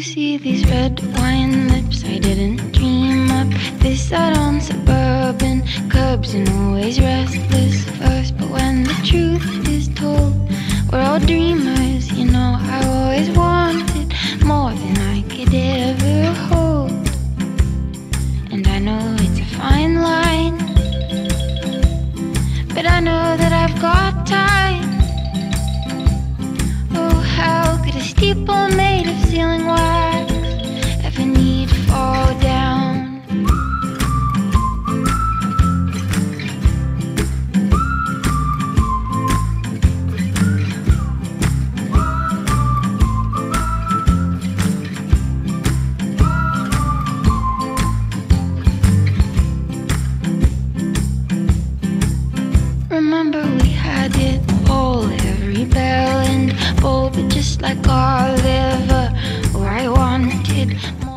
you see these red wine lips? I didn't dream up this out on suburban curbs and always restless first. But when the truth is told, we're all dreamers, you know. I always wanted more than I could ever hold. And I know it's a fine line, but I know that I've got time. Oh, how could a steeple had it all, every bell and bulb, just like our liver. Or I wanted.